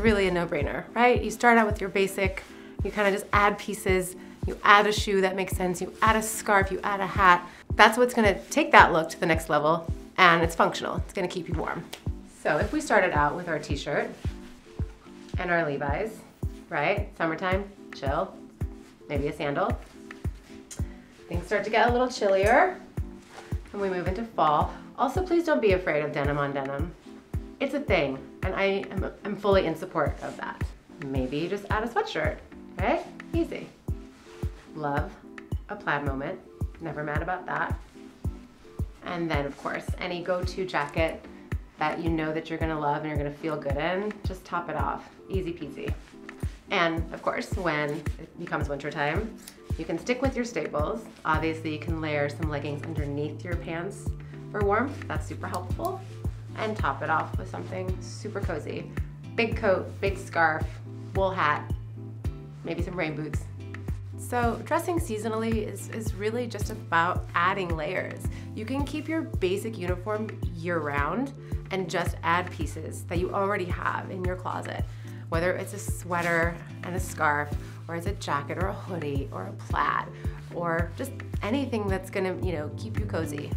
really a no-brainer, right? You start out with your basic, you kind of just add pieces, you add a shoe that makes sense, you add a scarf, you add a hat. That's what's gonna take that look to the next level and it's functional. It's gonna keep you warm. So if we started out with our t-shirt and our Levi's, right? Summertime, chill, maybe a sandal. Things start to get a little chillier and we move into fall. Also, please don't be afraid of denim on denim. It's a thing, and I am I'm fully in support of that. Maybe just add a sweatshirt, right? Easy. Love a plaid moment, never mad about that. And then of course, any go-to jacket that you know that you're gonna love and you're gonna feel good in, just top it off, easy peasy. And of course, when it becomes wintertime, you can stick with your staples. Obviously, you can layer some leggings underneath your pants for warmth. That's super helpful. And top it off with something super cozy. Big coat, big scarf, wool hat, maybe some rain boots. So dressing seasonally is, is really just about adding layers. You can keep your basic uniform year round and just add pieces that you already have in your closet. Whether it's a sweater and a scarf, or it's a jacket or a hoodie or a plaid, or just anything that's gonna, you know, keep you cozy.